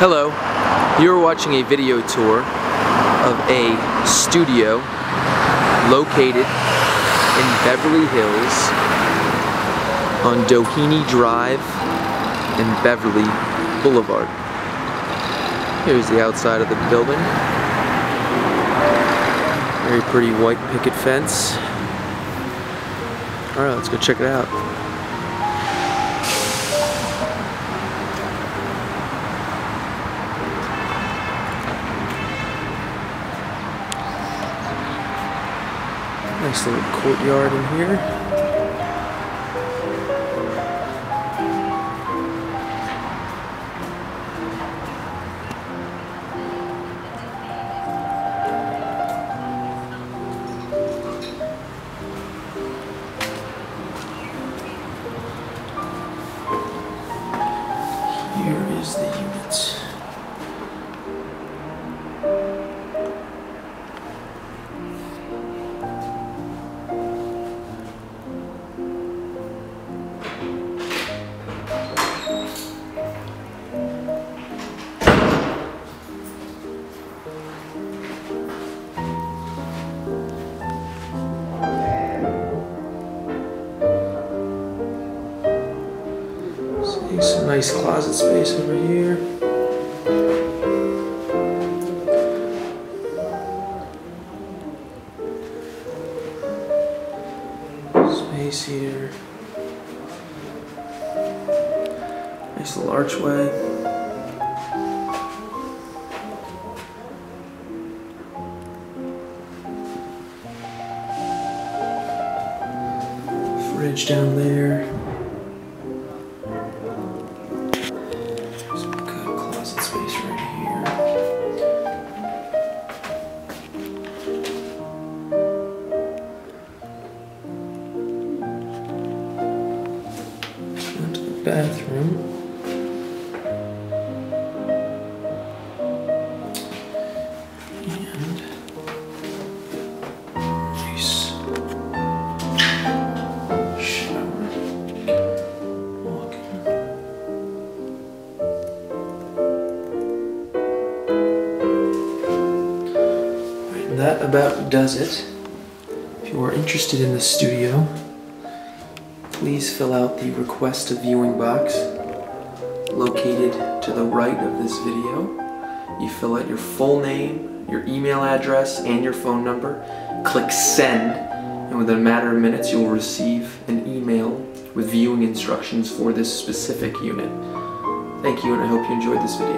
Hello, you are watching a video tour of a studio located in Beverly Hills on Doheny Drive and Beverly Boulevard. Here's the outside of the building. Very pretty white picket fence. Alright, let's go check it out. Nice little courtyard in here. Here is the unit. Some nice closet space over here. Space here. Nice little archway. Fridge down there. Bathroom. And nice shower. Walk-in. And that about does it. If you are interested in the studio, please fill out the request a viewing box located to the right of this video. You fill out your full name, your email address, and your phone number. Click send, and within a matter of minutes, you'll receive an email with viewing instructions for this specific unit. Thank you, and I hope you enjoyed this video.